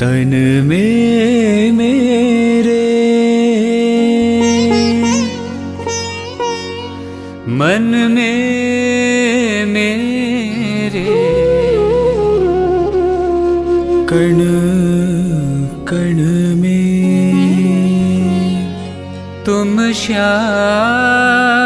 तन में मेरे। मन में मेरे। कण कण में तुम श्याम।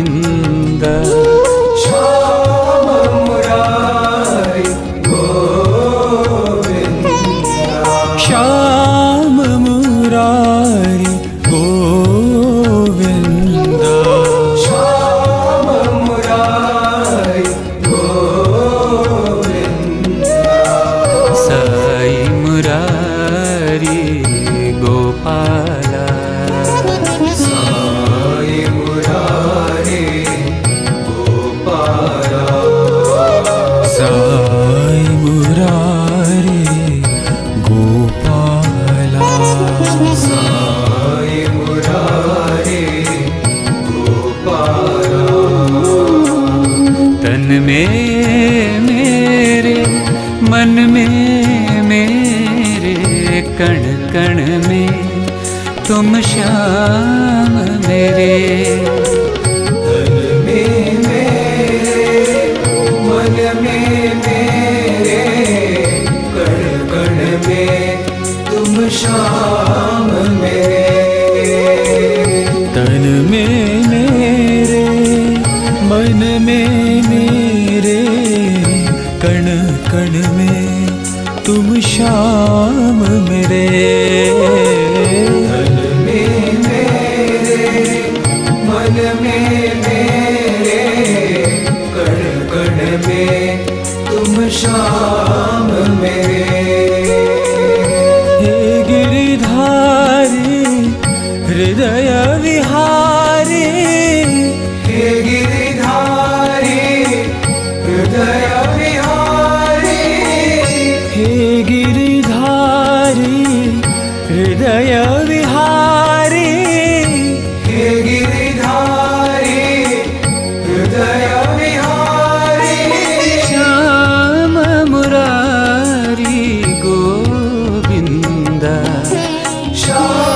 இந்த में मेरे मन में मेरे कण कण में तुम श्याम मेरे। हृदय विहारी हे गिरिधारी हृदय विहारी हे गिरिधारी हृदय विहारी हे गिरिधारी हृदय विहारी श्याम मुरारी गोविन्द श्याम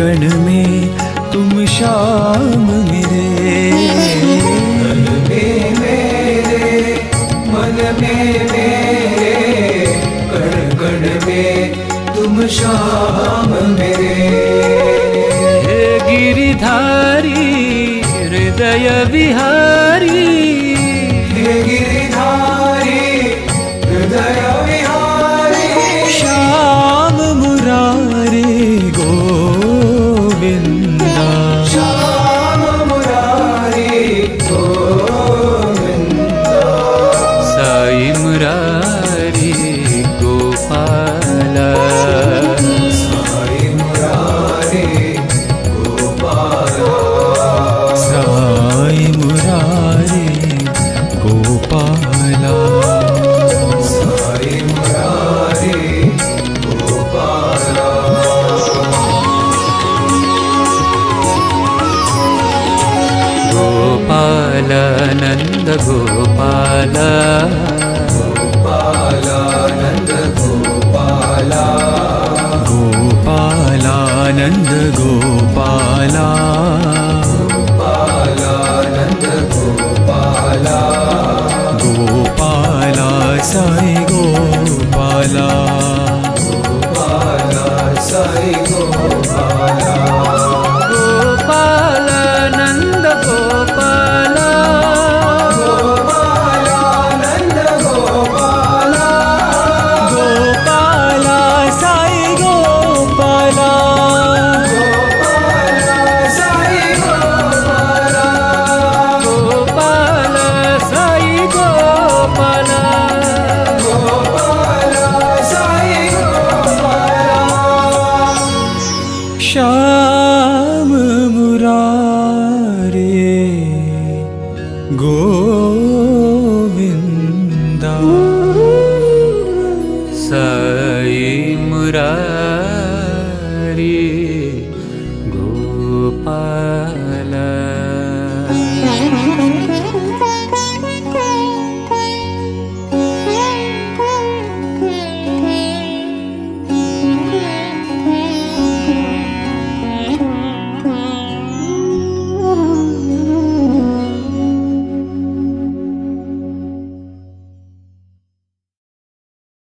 कण में तुम शाम मेरे मन में मेरे मन में मेरे कण कण में तुम शाम मेरे हे गिरिधारी हृदय विहारी न्द गोपालानन्द गोपनन्द गोपा गोपानन्द गोपाला। गोपा गोपा गोपा गोपा shine.